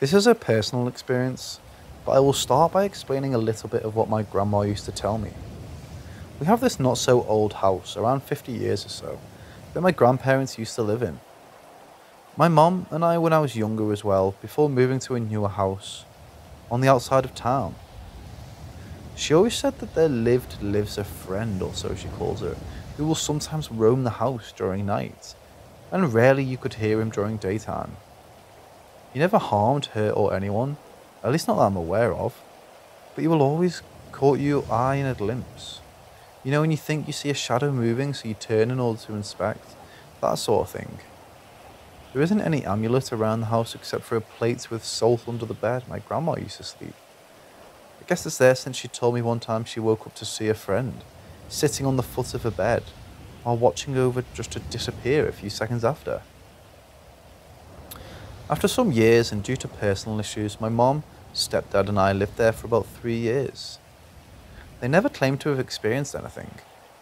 This is a personal experience, but I will start by explaining a little bit of what my grandma used to tell me. We have this not so old house, around 50 years or so, that my grandparents used to live in. My mum and I, when I was younger as well, before moving to a newer house on the outside of town. She always said that there lived lives a friend, or so she calls her, who will sometimes roam the house during night, and rarely you could hear him during daytime. He never harmed her or anyone, at least not that I'm aware of, but he will always caught your eye in a glimpse. You know when you think you see a shadow moving, so you turn in order to inspect? That sort of thing. There isn't any amulet around the house except for a plate with salt under the bed my grandma used to sleep. I guess it's there since she told me one time she woke up to see a friend sitting on the foot of her bed while watching over just to disappear a few seconds after. After some years and due to personal issues, my mom, stepdad, and I lived there for about three years. They never claimed to have experienced anything,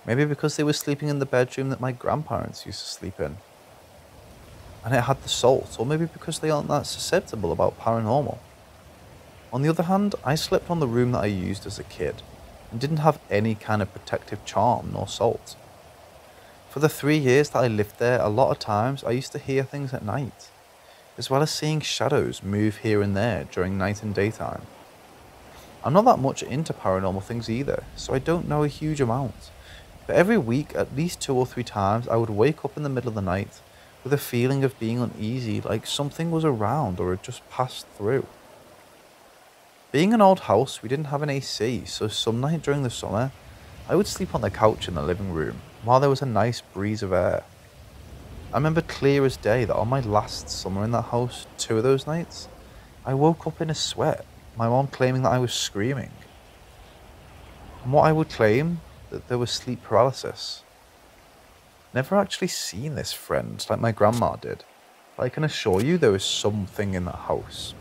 maybe because they were sleeping in the bedroom that my grandparents used to sleep in. And it had the salt, or maybe because they aren't that susceptible about paranormal. On the other hand, I slept on the room that I used as a kid and didn't have any kind of protective charm nor salt. For the three years that I lived there, a lot of times I used to hear things at night as well as seeing shadows move here and there during night and daytime. I'm not that much into paranormal things either, so I don't know a huge amount. But every week, at least two or three times, I would wake up in the middle of the night with a feeling of being uneasy, like something was around or had just passed through. Being an old house, we didn't have an AC, so some night during the summer, I would sleep on the couch in the living room while there was a nice breeze of air. I remember clear as day that on my last summer in that house, two of those nights, I woke up in a sweat, my mom claiming that I was screaming. And what I would claim, that there was sleep paralysis. Never actually seen this friend like my grandma did, but I can assure you there was something in that house.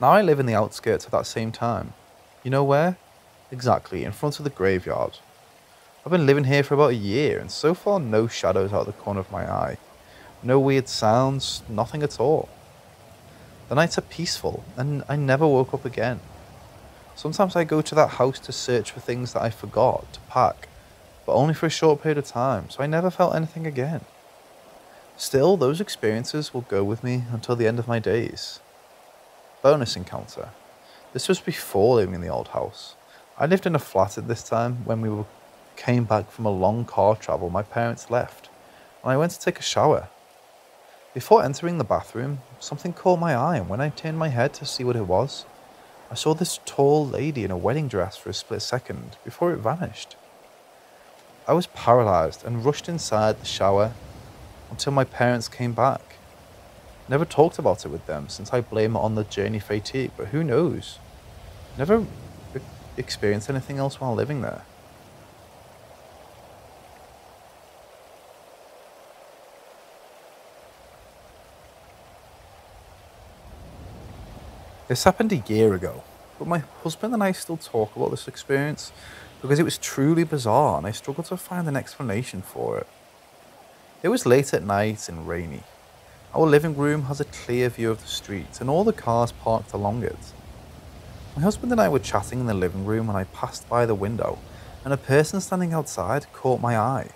Now I live in the outskirts of that same time. You know where? Exactly, in front of the graveyard, I've been living here for about a year, and so far no shadows out of the corner of my eye. No weird sounds, nothing at all. The nights are peaceful, and I never woke up again. Sometimes I go to that house to search for things that I forgot to pack, but only for a short period of time, so I never felt anything again. Still, those experiences will go with me until the end of my days. Bonus encounter. This was before living in the old house. I lived in a flat at this time when we were came back from a long car travel, my parents left, and I went to take a shower. Before entering the bathroom, something caught my eye, and when I turned my head to see what it was, I saw this tall lady in a wedding dress for a split second before it vanished. I was paralyzed and rushed inside the shower until my parents came back. Never talked about it with them since I blame it on the journey fatigue, but who knows? Never experienced anything else while living there. This happened a year ago, but my husband and I still talk about this experience because it was truly bizarre and I struggled to find an explanation for it. It was late at night and rainy. Our living room has a clear view of the street and all the cars parked along it. My husband and I were chatting in the living room when I passed by the window and a person standing outside caught my eye.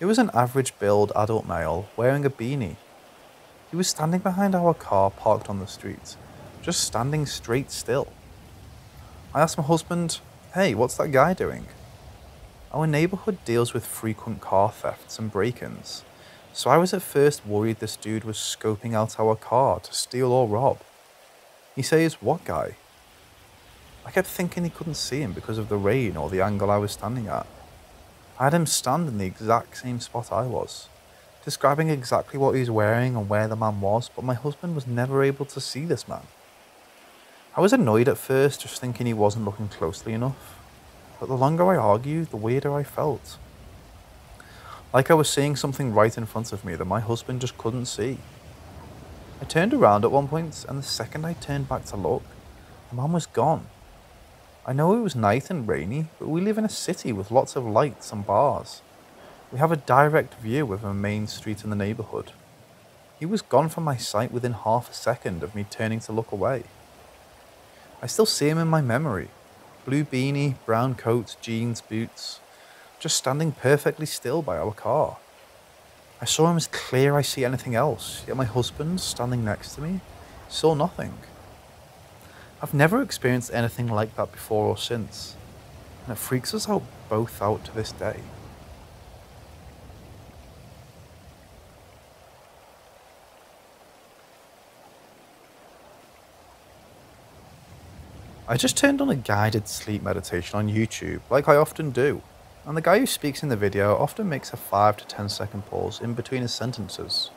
It was an average build adult male wearing a beanie. He was standing behind our car parked on the street just standing straight still. I asked my husband, hey, what's that guy doing? Our neighbourhood deals with frequent car thefts and break ins, so I was at first worried this dude was scoping out our car to steal or rob. He says, What guy? I kept thinking he couldn't see him because of the rain or the angle I was standing at. I had him stand in the exact same spot I was, describing exactly what he was wearing and where the man was, but my husband was never able to see this man. I was annoyed at first, just thinking he wasn't looking closely enough. But the longer I argued, the weirder I felt. Like I was seeing something right in front of me that my husband just couldn't see. I turned around at one point, and the second I turned back to look, the man was gone. I know it was night and rainy, but we live in a city with lots of lights and bars. We have a direct view of a main street in the neighbourhood. He was gone from my sight within half a second of me turning to look away. I still see him in my memory blue beanie, brown coat, jeans, boots, just standing perfectly still by our car. I saw him as clear I see anything else, yet my husband, standing next to me, saw nothing. I've never experienced anything like that before or since, and it freaks us out both out to this day. I just turned on a guided sleep meditation on YouTube, like I often do, and the guy who speaks in the video often makes a 5 to 10 second pause in between his sentences.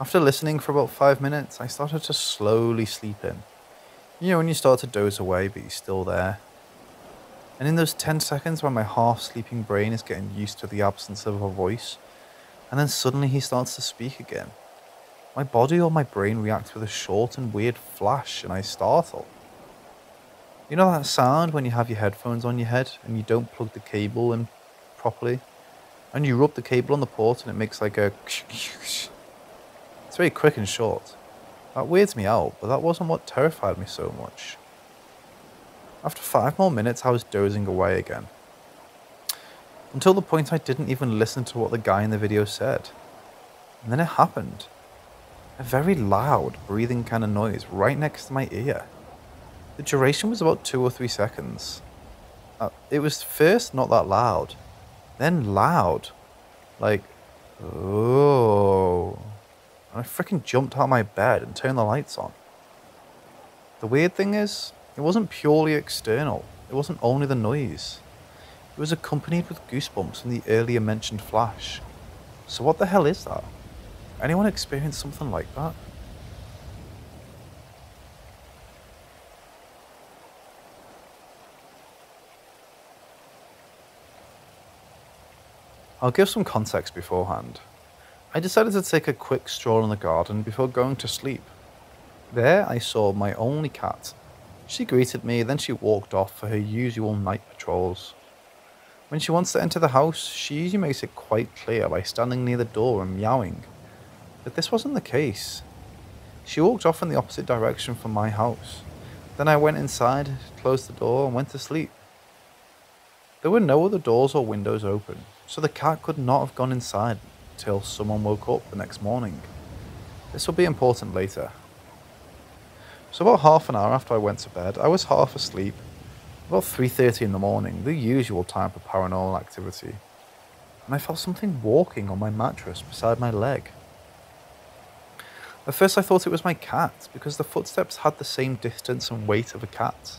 After listening for about 5 minutes, I started to slowly sleep in. You know, when you start to doze away, but you're still there. And in those 10 seconds when my half sleeping brain is getting used to the absence of a voice, and then suddenly he starts to speak again, my body or my brain reacts with a short and weird flash, and I startle. You know that sound when you have your headphones on your head and you don't plug the cable in properly? And you rub the cable on the port and it makes like a. It's very quick and short. That weirds me out, but that wasn't what terrified me so much. After five more minutes, I was dozing away again. Until the point I didn't even listen to what the guy in the video said. And then it happened. A very loud, breathing kind of noise right next to my ear. The duration was about two or three seconds. Uh, it was first not that loud, then loud. Like, oh. And I freaking jumped out of my bed and turned the lights on. The weird thing is, it wasn't purely external, it wasn't only the noise. It was accompanied with goosebumps from the earlier mentioned flash. So, what the hell is that? Anyone experienced something like that? I'll give some context beforehand. I decided to take a quick stroll in the garden before going to sleep. There I saw my only cat. She greeted me, then she walked off for her usual night patrols. When she wants to enter the house, she usually makes it quite clear by standing near the door and meowing. But this wasn't the case. She walked off in the opposite direction from my house. Then I went inside, closed the door, and went to sleep. There were no other doors or windows open, so the cat could not have gone inside until someone woke up the next morning. This will be important later. So about half an hour after I went to bed, I was half asleep. About 3.30 in the morning, the usual time for paranormal activity. And I felt something walking on my mattress beside my leg. At first I thought it was my cat, because the footsteps had the same distance and weight of a cat.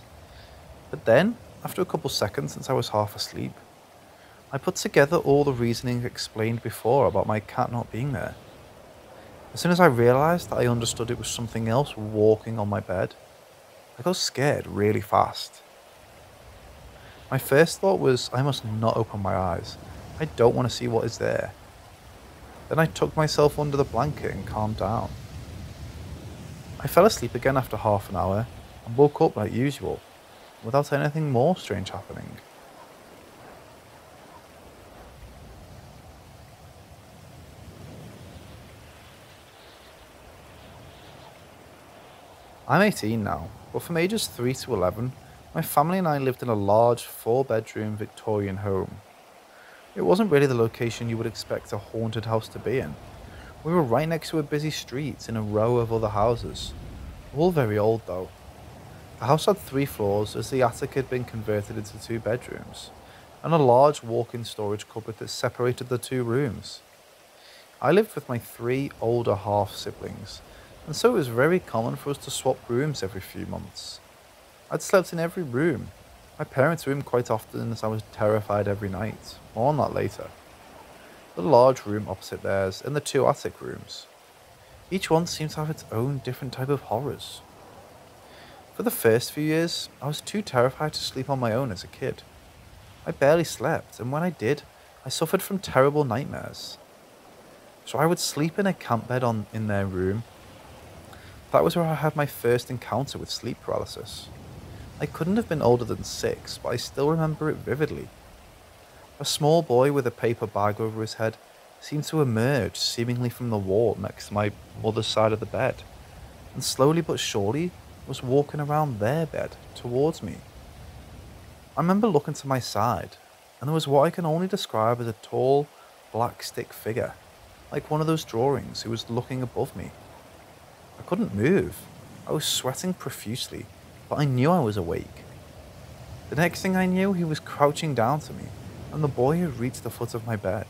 But then, after a couple seconds since I was half asleep, I put together all the reasoning explained before about my cat not being there. As soon as I realised that I understood it was something else walking on my bed, I got scared really fast. My first thought was I must not open my eyes. I don't want to see what is there. Then I tucked myself under the blanket and calmed down. I fell asleep again after half an hour and woke up like usual, without anything more strange happening. I'm 18 now, but from ages 3 to 11, my family and I lived in a large four bedroom Victorian home. It wasn't really the location you would expect a haunted house to be in. We were right next to a busy street in a row of other houses. All very old though. The house had three floors as the attic had been converted into two bedrooms, and a large walk in storage cupboard that separated the two rooms. I lived with my three older half siblings and so it was very common for us to swap rooms every few months. I'd slept in every room, my parents' room quite often as I was terrified every night. More on that later. The large room opposite theirs and the two attic rooms. Each one seemed to have its own different type of horrors. For the first few years, I was too terrified to sleep on my own as a kid. I barely slept, and when I did, I suffered from terrible nightmares. So I would sleep in a camp bed on, in their room that was where I had my first encounter with sleep paralysis. I couldn't have been older than six, but I still remember it vividly. A small boy with a paper bag over his head seemed to emerge seemingly from the wall next to my mother's side of the bed, and slowly but surely was walking around their bed towards me. I remember looking to my side, and there was what I can only describe as a tall, black stick figure, like one of those drawings who was looking above me. I couldn't move. I was sweating profusely, but I knew I was awake. The next thing I knew, he was crouching down to me, and the boy had reached the foot of my bed.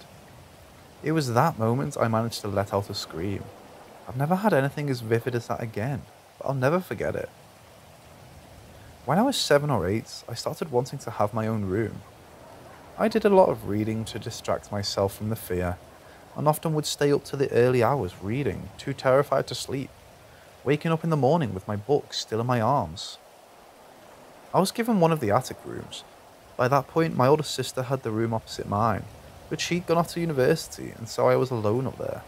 It was that moment I managed to let out a scream. I've never had anything as vivid as that again, but I'll never forget it. When I was seven or eight, I started wanting to have my own room. I did a lot of reading to distract myself from the fear, and often would stay up to the early hours reading, too terrified to sleep, waking up in the morning with my books still in my arms. I was given one of the attic rooms. By that point, my older sister had the room opposite mine, but she'd gone off to university, and so I was alone up there.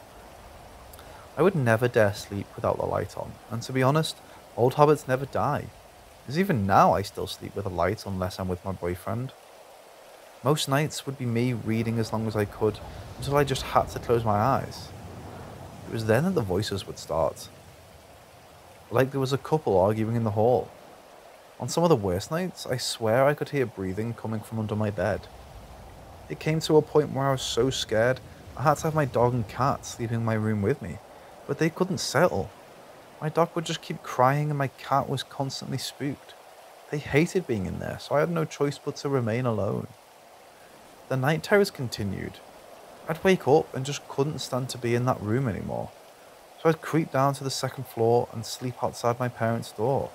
I would never dare sleep without the light on, and to be honest, old habits never die. As even now, I still sleep with a light unless I'm with my boyfriend. Most nights would be me reading as long as I could until I just had to close my eyes. It was then that the voices would start. Like there was a couple arguing in the hall. On some of the worst nights, I swear I could hear breathing coming from under my bed. It came to a point where I was so scared I had to have my dog and cat sleeping in my room with me, but they couldn't settle. My dog would just keep crying and my cat was constantly spooked. They hated being in there, so I had no choice but to remain alone. The night terrors continued. I'd wake up and just couldn't stand to be in that room anymore. So I'd creep down to the second floor and sleep outside my parents' door.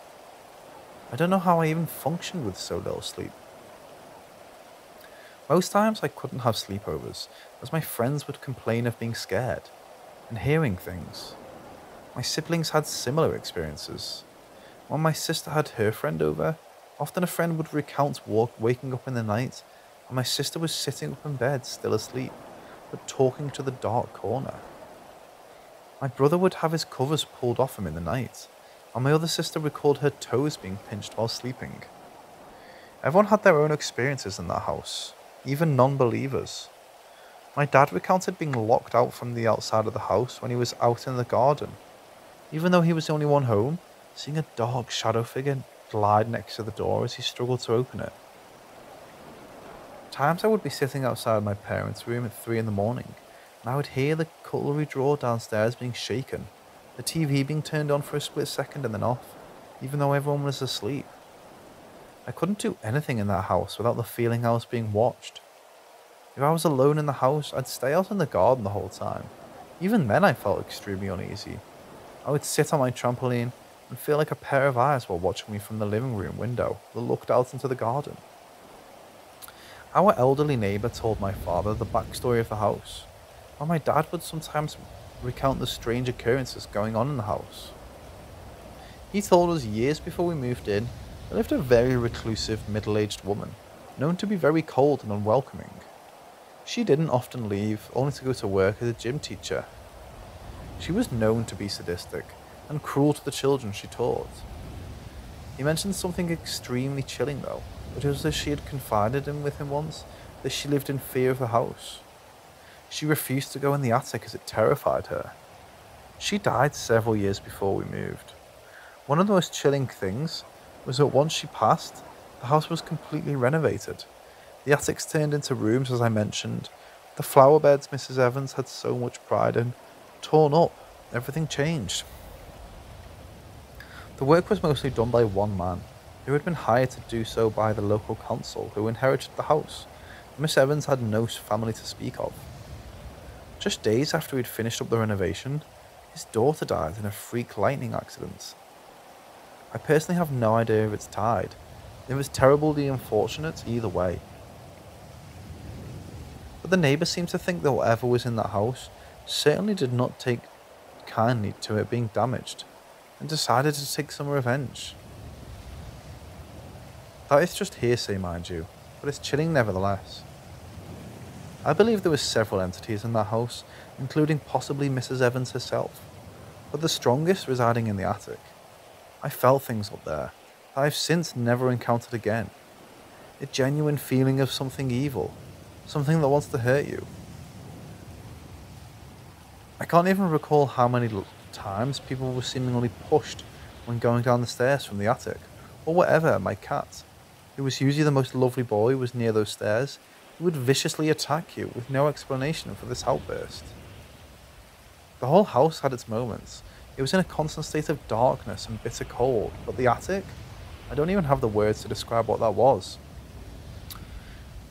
I don't know how I even functioned with so little sleep. Most times I couldn't have sleepovers, as my friends would complain of being scared and hearing things. My siblings had similar experiences. When my sister had her friend over, often a friend would recount walk, waking up in the night and my sister was sitting up in bed, still asleep, but talking to the dark corner. My brother would have his covers pulled off him in the night, and my other sister recalled her toes being pinched while sleeping. Everyone had their own experiences in that house, even non believers. My dad recounted being locked out from the outside of the house when he was out in the garden. Even though he was the only one home, seeing a dark shadow figure glide next to the door as he struggled to open it. Times I would be sitting outside my parents' room at three in the morning, and I would hear the cutlery drawer downstairs being shaken the TV being turned on for a split second and then off, even though everyone was asleep. I couldn't do anything in that house without the feeling I was being watched. If I was alone in the house, I'd stay out in the garden the whole time. Even then, I felt extremely uneasy. I would sit on my trampoline and feel like a pair of eyes were watching me from the living room window that looked out into the garden. Our elderly neighbour told my father the backstory of the house, while my dad would sometimes recount the strange occurrences going on in the house. He told us years before we moved in, there lived a very reclusive middle aged woman, known to be very cold and unwelcoming. She didn't often leave, only to go to work as a gym teacher. She was known to be sadistic and cruel to the children she taught. He mentioned something extremely chilling though, it was that she had confided in with him once that she lived in fear of the house. She refused to go in the attic as it terrified her. She died several years before we moved. One of the most chilling things was that once she passed, the house was completely renovated. The attics turned into rooms, as I mentioned. The flower beds Mrs. Evans had so much pride in, torn up. Everything changed. The work was mostly done by one man, who had been hired to do so by the local council, who inherited the house. Miss Evans had no family to speak of. Just days after he'd finished up the renovation, his daughter died in a freak lightning accident. I personally have no idea if it's tied. It was terribly unfortunate either way. But the neighbour seemed to think that whatever was in that house certainly did not take kindly to it being damaged, and decided to take some revenge. That is just hearsay, mind you, but it's chilling nevertheless. I believe there were several entities in that house, including possibly Mrs. Evans herself, but the strongest residing in the attic. I felt things up there that I've since never encountered again. A genuine feeling of something evil, something that wants to hurt you. I can't even recall how many times people were seemingly pushed when going down the stairs from the attic, or whatever, my cat, who was usually the most lovely boy, was near those stairs, would viciously attack you with no explanation for this outburst. The whole house had its moments. It was in a constant state of darkness and bitter cold, but the attic? I don't even have the words to describe what that was.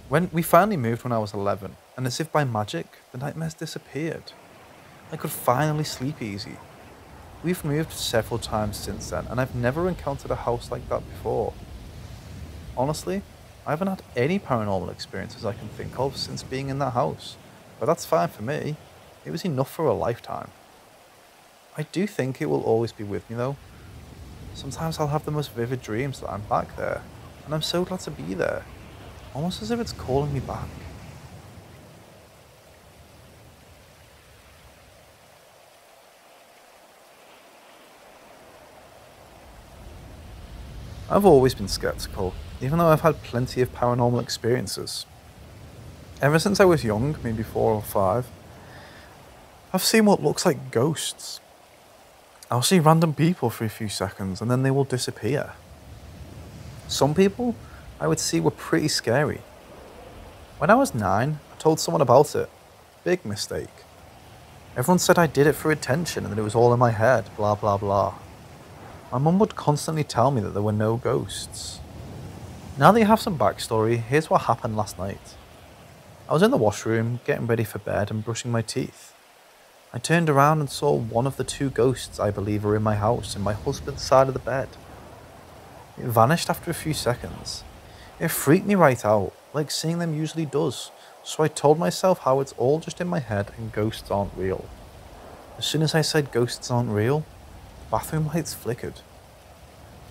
When we finally moved when I was 11, and as if by magic, the nightmares disappeared. I could finally sleep easy. We've moved several times since then, and I've never encountered a house like that before. Honestly, I haven't had any paranormal experiences I can think of since being in that house, but that's fine for me. It was enough for a lifetime. I do think it will always be with me though. Sometimes I'll have the most vivid dreams that I'm back there, and I'm so glad to be there, almost as if it's calling me back. I've always been skeptical, even though I've had plenty of paranormal experiences. Ever since I was young, maybe four or five, I've seen what looks like ghosts. I'll see random people for a few seconds and then they will disappear. Some people I would see were pretty scary. When I was nine, I told someone about it. Big mistake. Everyone said I did it for attention and that it was all in my head, blah blah blah. My mum would constantly tell me that there were no ghosts. Now that you have some backstory, here's what happened last night. I was in the washroom, getting ready for bed and brushing my teeth. I turned around and saw one of the two ghosts I believe are in my house in my husband's side of the bed. It vanished after a few seconds. It freaked me right out, like seeing them usually does, so I told myself how it's all just in my head and ghosts aren't real. As soon as I said ghosts aren't real, bathroom lights flickered.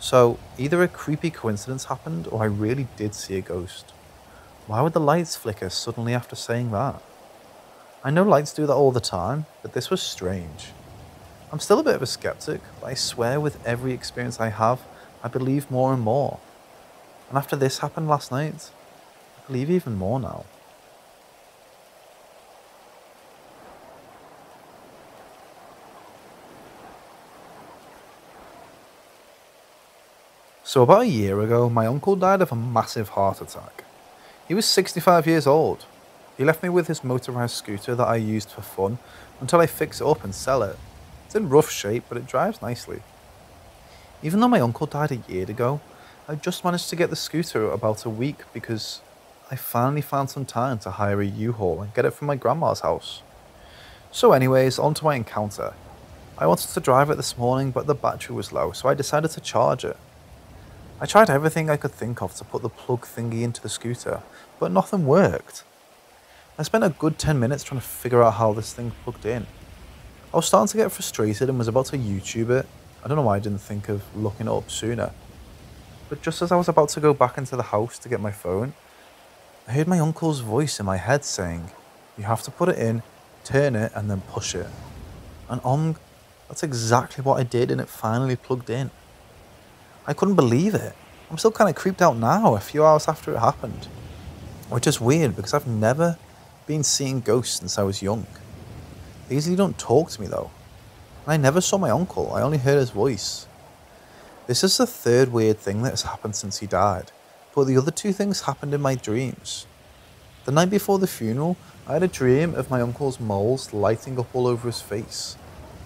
So, either a creepy coincidence happened or I really did see a ghost. Why would the lights flicker suddenly after saying that? I know lights do that all the time, but this was strange. I'm still a bit of a skeptic, but I swear with every experience I have, I believe more and more. And after this happened last night, I believe even more now. So, about a year ago, my uncle died of a massive heart attack. He was 65 years old. He left me with his motorized scooter that I used for fun until I fix it up and sell it. It's in rough shape, but it drives nicely. Even though my uncle died a year ago, I just managed to get the scooter about a week because I finally found some time to hire a U-Haul and get it from my grandma's house. So anyways, on to my encounter. I wanted to drive it this morning, but the battery was low, so I decided to charge it. I tried everything I could think of to put the plug thingy into the scooter, but nothing worked. I spent a good 10 minutes trying to figure out how this thing plugged in. I was starting to get frustrated and was about to YouTube it. I don't know why I didn't think of looking it up sooner. But just as I was about to go back into the house to get my phone, I heard my uncle's voice in my head saying, You have to put it in, turn it, and then push it. And um, that's exactly what I did, and it finally plugged in. I couldn't believe it. I'm still kind of creeped out now, a few hours after it happened. Which is weird because I've never been seeing ghosts since I was young. They usually don't talk to me though. And I never saw my uncle, I only heard his voice. This is the third weird thing that has happened since he died, but the other two things happened in my dreams. The night before the funeral, I had a dream of my uncle's moles lighting up all over his face.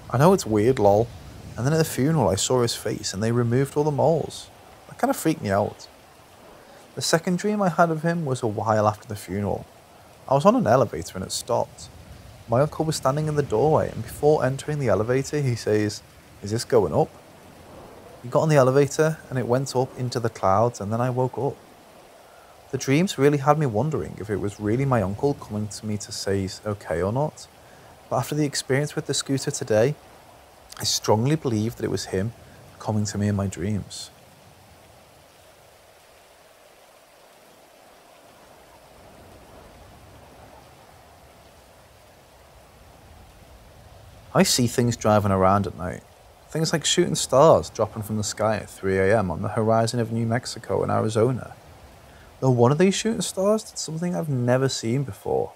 I know it's weird, lol, and then at the funeral, I saw his face and they removed all the moles. That kind of freaked me out. The second dream I had of him was a while after the funeral. I was on an elevator and it stopped. My uncle was standing in the doorway, and before entering the elevator, he says, Is this going up? He got on the elevator and it went up into the clouds, and then I woke up. The dreams really had me wondering if it was really my uncle coming to me to say he's okay or not. But after the experience with the scooter today, I strongly believe that it was him coming to me in my dreams. I see things driving around at night. Things like shooting stars dropping from the sky at 3am on the horizon of New Mexico and Arizona. Though one of these shooting stars did something I've never seen before.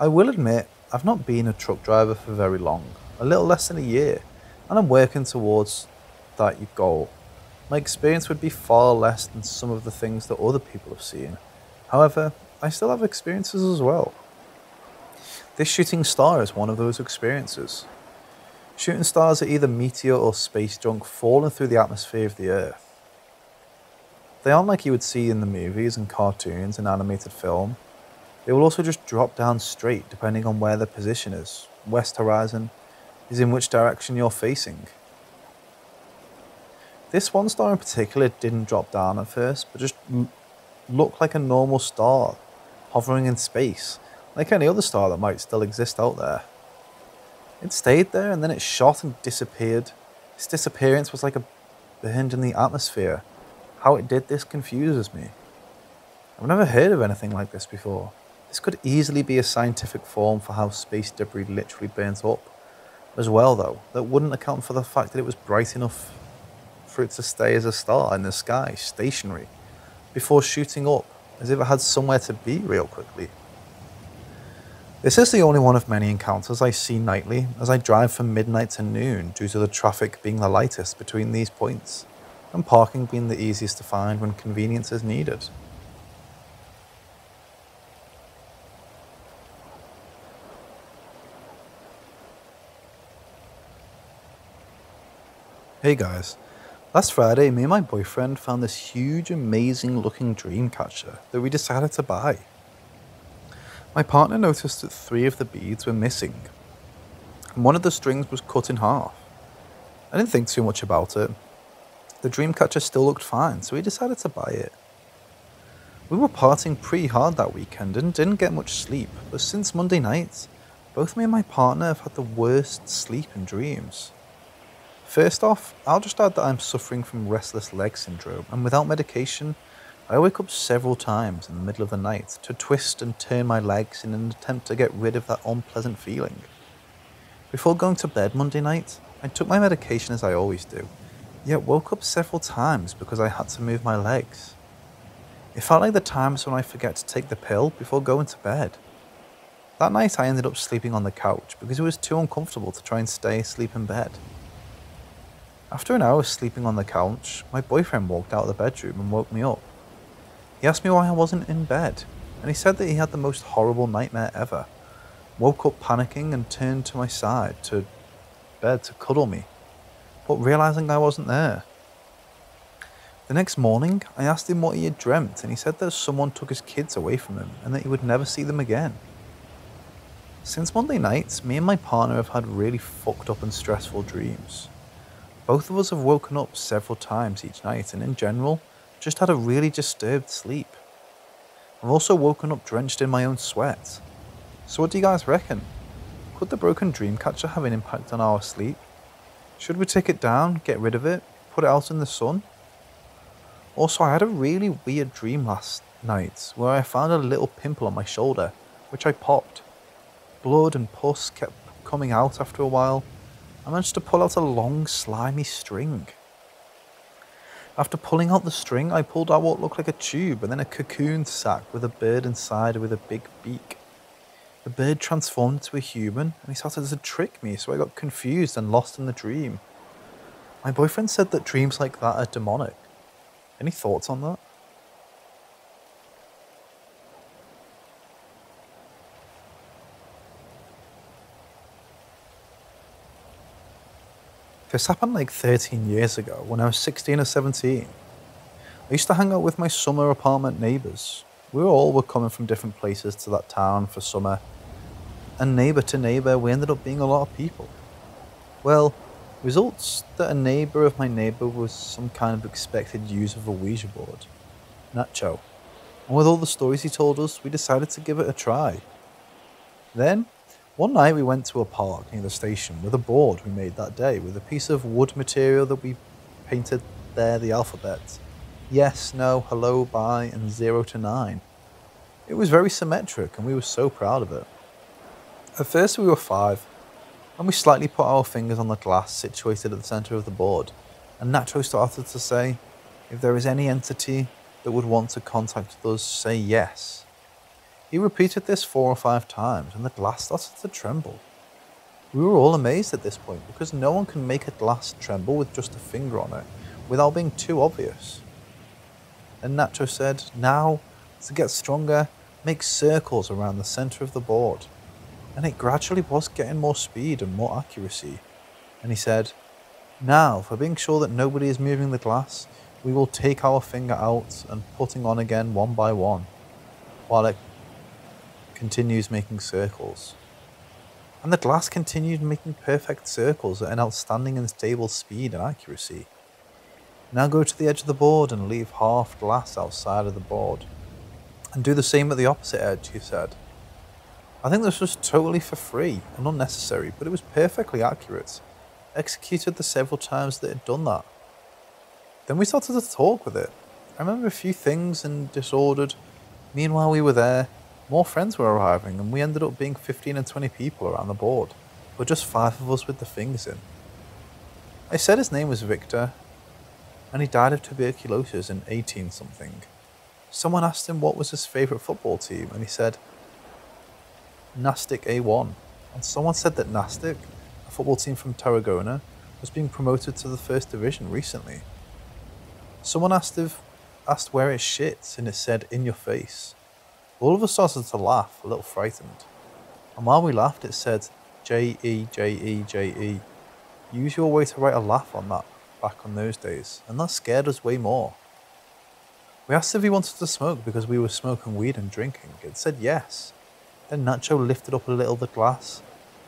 I will admit, I've not been a truck driver for very long, a little less than a year, and I'm working towards that goal. My experience would be far less than some of the things that other people have seen. However, I still have experiences as well. This shooting star is one of those experiences. Shooting stars are either meteor or space junk falling through the atmosphere of the Earth. They aren't like you would see in the movies and cartoons and animated film. They will also just drop down straight depending on where the position is. West horizon is in which direction you're facing. This one star in particular didn't drop down at first, but just looked like a normal star hovering in space, like any other star that might still exist out there. It stayed there and then it shot and disappeared. Its disappearance was like a burned in the atmosphere. How it did this confuses me. I've never heard of anything like this before. This could easily be a scientific form for how space debris literally burns up. As well, though, that wouldn't account for the fact that it was bright enough for it to stay as a star in the sky, stationary, before shooting up, as if it had somewhere to be real quickly. This is the only one of many encounters I see nightly as I drive from midnight to noon due to the traffic being the lightest between these points, and parking being the easiest to find when convenience is needed. Hey guys, last Friday me and my boyfriend found this huge amazing looking dream catcher that we decided to buy. My partner noticed that three of the beads were missing, and one of the strings was cut in half. I didn't think too much about it. The dreamcatcher still looked fine, so we decided to buy it. We were partying pretty hard that weekend and didn't get much sleep, but since Monday night, both me and my partner have had the worst sleep and dreams. First off, I'll just add that I'm suffering from restless leg syndrome, and without medication, I wake up several times in the middle of the night to twist and turn my legs in an attempt to get rid of that unpleasant feeling. Before going to bed Monday night, I took my medication as I always do, yet woke up several times because I had to move my legs. It felt like the times when I forget to take the pill before going to bed. That night I ended up sleeping on the couch because it was too uncomfortable to try and stay asleep in bed. After an hour sleeping on the couch, my boyfriend walked out of the bedroom and woke me up. He asked me why I wasn't in bed, and he said that he had the most horrible nightmare ever. Woke up panicking and turned to my side to bed to cuddle me, but realizing I wasn't there. The next morning, I asked him what he had dreamt, and he said that someone took his kids away from him and that he would never see them again. Since Monday night, me and my partner have had really fucked up and stressful dreams. Both of us have woken up several times each night, and in general, just had a really disturbed sleep. I've also woken up drenched in my own sweat. So what do you guys reckon? Could the broken dream catcher have an impact on our sleep? Should we take it down, get rid of it, put it out in the sun? Also, I had a really weird dream last night where I found a little pimple on my shoulder, which I popped. Blood and pus kept coming out after a while. I managed to pull out a long, slimy string. After pulling out the string, I pulled out what looked like a tube and then a cocoon sack with a bird inside with a big beak. The bird transformed into a human and he started to trick me, so I got confused and lost in the dream. My boyfriend said that dreams like that are demonic. Any thoughts on that? This happened like 13 years ago when I was 16 or 17. I used to hang out with my summer apartment neighbours. We all were coming from different places to that town for summer. And neighbour to neighbour, we ended up being a lot of people. Well, results that a neighbour of my neighbour was some kind of expected use of a Ouija board. Nacho. And with all the stories he told us, we decided to give it a try. Then, one night we went to a park near the station with a board we made that day with a piece of wood material that we painted there the alphabet. Yes, no, hello, bye, and 0 to 9. It was very symmetric and we were so proud of it. At first we were five, and we slightly put our fingers on the glass situated at the centre of the board, and Nacho started to say, if there is any entity that would want to contact us, say yes. He repeated this four or five times, and the glass started to tremble. We were all amazed at this point because no one can make a glass tremble with just a finger on it without being too obvious. And Nacho said, Now, to get stronger, make circles around the center of the board. And it gradually was getting more speed and more accuracy. And he said, Now, for being sure that nobody is moving the glass, we will take our finger out and putting on again one by one, while it continues making circles and the glass continued making perfect circles at an outstanding and stable speed and accuracy. Now go to the edge of the board and leave half glass outside of the board. And do the same at the opposite edge, he said. I think this was totally for free and unnecessary, but it was perfectly accurate. Executed the several times that it had done that. Then we started to talk with it. I remember a few things and disordered. Meanwhile, we were there, more friends were arriving, and we ended up being 15 and 20 people around the board, but just five of us with the fingers in. I said his name was Victor, and he died of tuberculosis in 18 something. Someone asked him what was his favourite football team, and he said, Nastic A1. And someone said that Nastic, a football team from Tarragona, was being promoted to the first division recently. Someone asked if asked where it shits, and it said in your face. All of us started to laugh, a little frightened. And while we laughed, it said, J E J E J E. Use your way to write a laugh on that back on those days, and that scared us way more. We asked if he wanted to smoke because we were smoking weed and drinking. It said yes. Then Nacho lifted up a little of the glass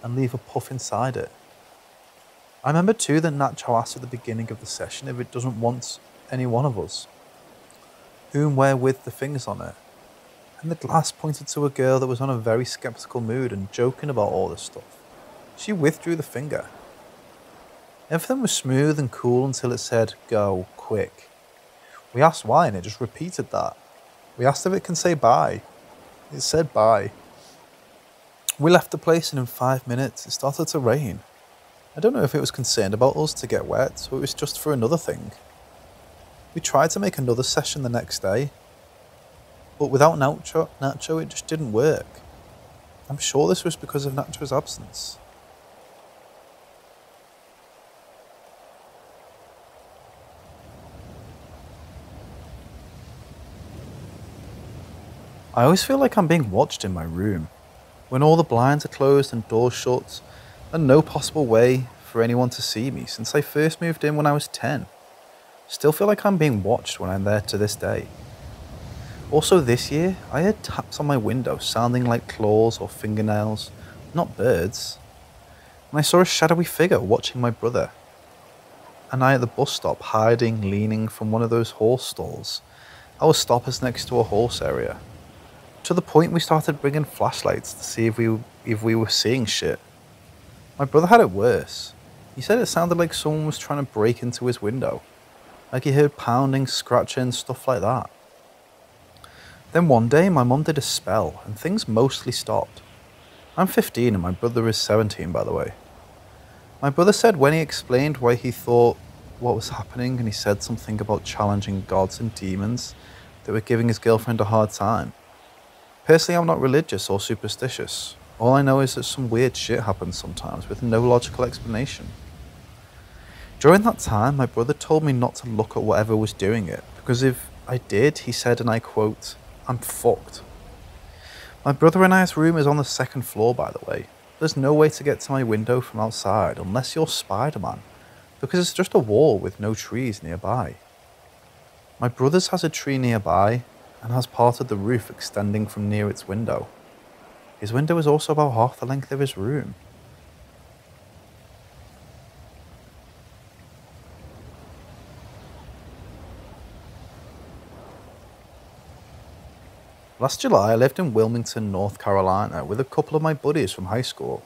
and leave a puff inside it. I remember too that Nacho asked at the beginning of the session if it doesn't want any one of us, whom we're with the fingers on it and the glass pointed to a girl that was on a very skeptical mood and joking about all this stuff. She withdrew the finger. Everything was smooth and cool until it said, Go, quick. We asked why, and it just repeated that. We asked if it can say bye. It said bye. We left the place, and in five minutes, it started to rain. I don't know if it was concerned about us to get wet, or it was just for another thing. We tried to make another session the next day, but without Nacho, Nacho, it just didn't work. I'm sure this was because of Nacho's absence. I always feel like I'm being watched in my room. When all the blinds are closed and doors shut, and no possible way for anyone to see me since I first moved in when I was 10. Still feel like I'm being watched when I'm there to this day. Also, this year, I heard taps on my window sounding like claws or fingernails, not birds. And I saw a shadowy figure watching my brother. And I at the bus stop, hiding, leaning from one of those horse stalls. Our stop is next to a horse area. To the point we started bringing flashlights to see if we, if we were seeing shit. My brother had it worse. He said it sounded like someone was trying to break into his window. Like he heard pounding, scratching, stuff like that. Then one day, my mum did a spell, and things mostly stopped. I'm 15 and my brother is 17, by the way. My brother said when he explained why he thought what was happening, and he said something about challenging gods and demons that were giving his girlfriend a hard time. Personally, I'm not religious or superstitious. All I know is that some weird shit happens sometimes with no logical explanation. During that time, my brother told me not to look at whatever was doing it, because if I did, he said, and I quote, I'm fucked. My brother and I's room is on the second floor, by the way. There's no way to get to my window from outside unless you're Spider Man, because it's just a wall with no trees nearby. My brother's has a tree nearby and has part of the roof extending from near its window. His window is also about half the length of his room. Last July, I lived in Wilmington, North Carolina with a couple of my buddies from high school.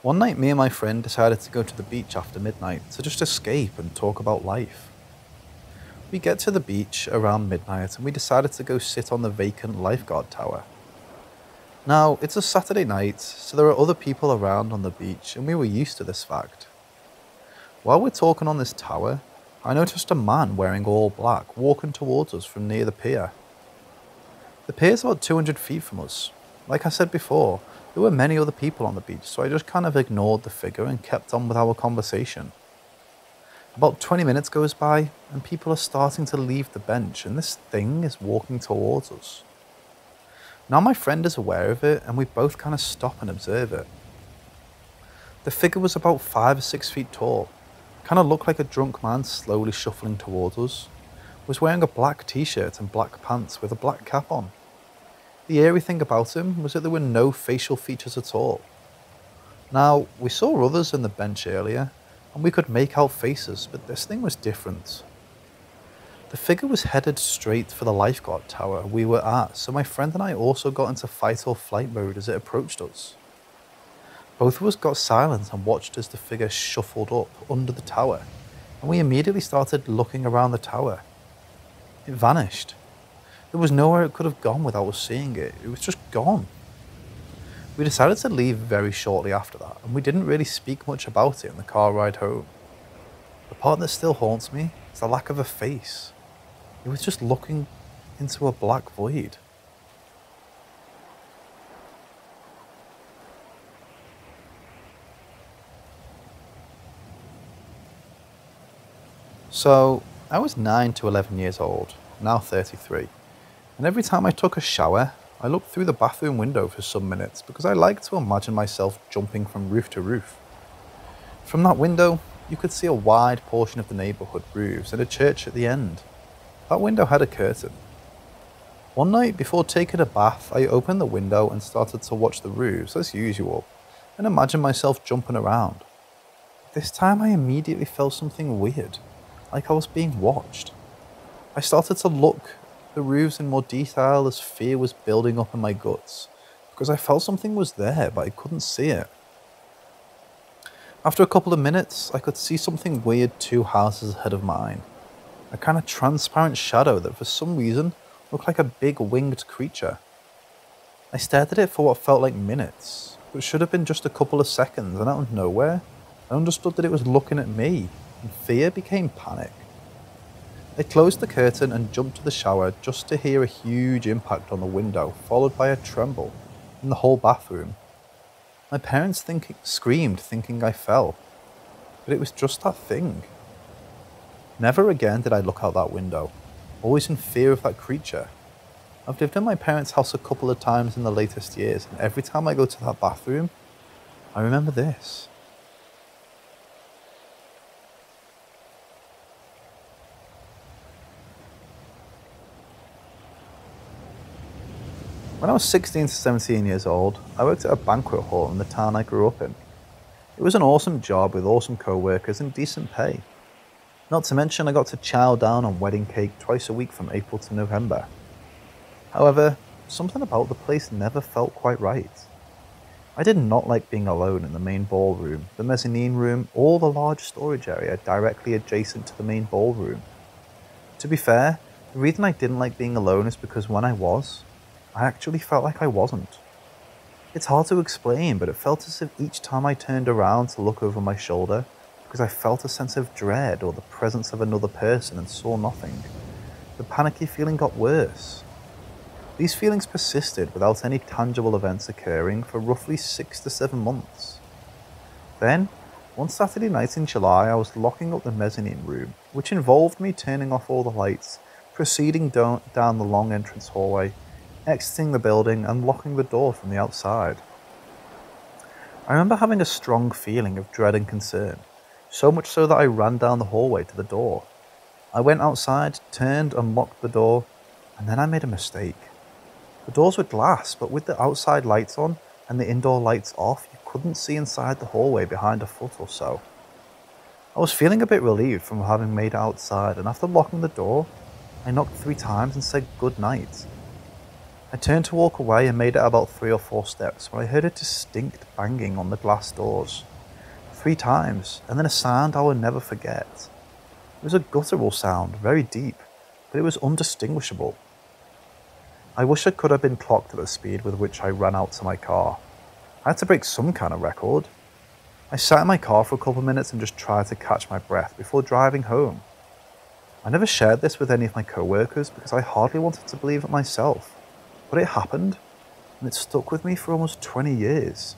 One night, me and my friend decided to go to the beach after midnight to just escape and talk about life. We get to the beach around midnight and we decided to go sit on the vacant lifeguard tower. Now, it's a Saturday night, so there are other people around on the beach and we were used to this fact. While we're talking on this tower, I noticed a man wearing all black walking towards us from near the pier. The pier is about 200 feet from us. Like I said before, there were many other people on the beach, so I just kind of ignored the figure and kept on with our conversation. About 20 minutes goes by, and people are starting to leave the bench, and this thing is walking towards us. Now my friend is aware of it, and we both kind of stop and observe it. The figure was about five or six feet tall, kind of looked like a drunk man slowly shuffling towards us. Was wearing a black t shirt and black pants with a black cap on. The eerie thing about him was that there were no facial features at all. Now, we saw others on the bench earlier, and we could make out faces, but this thing was different. The figure was headed straight for the lifeguard tower we were at, so my friend and I also got into fight or flight mode as it approached us. Both of us got silent and watched as the figure shuffled up under the tower, and we immediately started looking around the tower. It vanished. There was nowhere it could have gone without us seeing it. It was just gone. We decided to leave very shortly after that, and we didn't really speak much about it in the car ride home. The part that still haunts me is the lack of a face. It was just looking into a black void. So, I was 9 to 11 years old, now 33, and every time I took a shower, I looked through the bathroom window for some minutes because I liked to imagine myself jumping from roof to roof. From that window, you could see a wide portion of the neighbourhood roofs and a church at the end. That window had a curtain. One night before taking a bath, I opened the window and started to watch the roofs as usual and imagine myself jumping around. This time I immediately felt something weird, like I was being watched. I started to look the roofs in more detail as fear was building up in my guts because I felt something was there but I couldn't see it. After a couple of minutes, I could see something weird two houses ahead of mine a kind of transparent shadow that for some reason looked like a big winged creature. I stared at it for what felt like minutes, but should have been just a couple of seconds, and out of nowhere, I understood that it was looking at me, and fear became panic. I closed the curtain and jumped to the shower just to hear a huge impact on the window, followed by a tremble in the whole bathroom. My parents think, screamed, thinking I fell, but it was just that thing. Never again did I look out that window, always in fear of that creature. I've lived in my parents' house a couple of times in the latest years, and every time I go to that bathroom, I remember this. When I was 16 to 17 years old, I worked at a banquet hall in the town I grew up in. It was an awesome job with awesome co workers and decent pay. Not to mention, I got to chow down on wedding cake twice a week from April to November. However, something about the place never felt quite right. I did not like being alone in the main ballroom, the mezzanine room, or the large storage area directly adjacent to the main ballroom. To be fair, the reason I didn't like being alone is because when I was, I actually felt like I wasn't. It's hard to explain, but it felt as if each time I turned around to look over my shoulder, because I felt a sense of dread or the presence of another person and saw nothing. The panicky feeling got worse. These feelings persisted without any tangible events occurring for roughly six to seven months. Then, one Saturday night in July, I was locking up the mezzanine room, which involved me turning off all the lights, proceeding down, the long entrance hallway, exiting the building, and locking the door from the outside. I remember having a strong feeling of dread and concern so much so that I ran down the hallway to the door. I went outside, turned, unlocked the door, and then I made a mistake. The doors were glass, but with the outside lights on and the indoor lights off, you couldn't see inside the hallway behind a foot or so. I was feeling a bit relieved from having made it outside, and after locking the door, I knocked three times and said good night. I turned to walk away and made it about three or four steps when I heard a distinct banging on the glass doors three times, and then a sound I will never forget. It was a guttural sound, very deep, but it was undistinguishable. I wish I could have been clocked at the speed with which I ran out to my car. I had to break some kind of record. I sat in my car for a couple of minutes and just tried to catch my breath before driving home. I never shared this with any of my co workers because I hardly wanted to believe it myself. But it happened, and it stuck with me for almost 20 years.